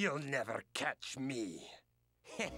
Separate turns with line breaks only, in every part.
You'll never catch me.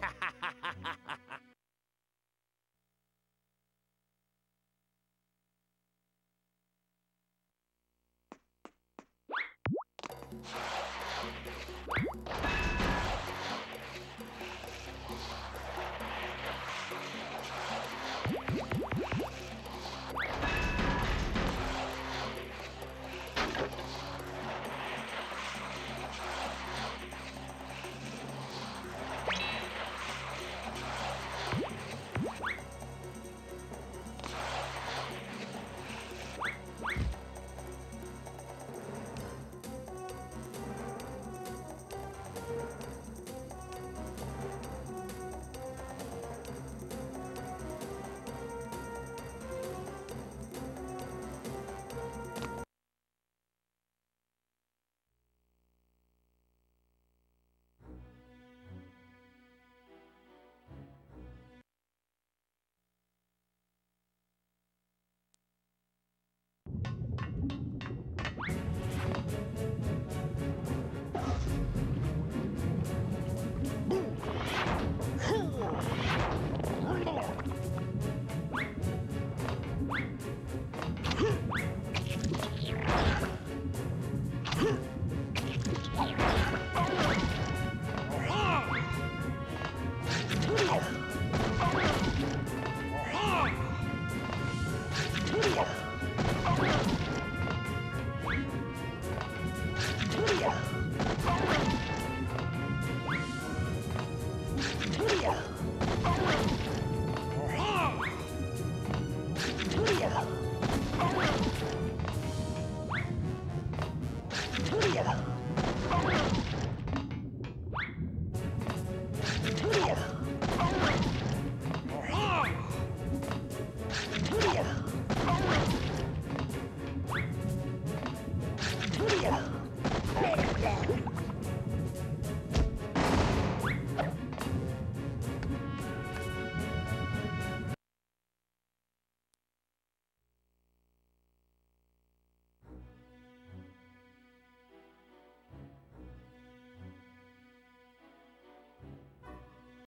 Mix them.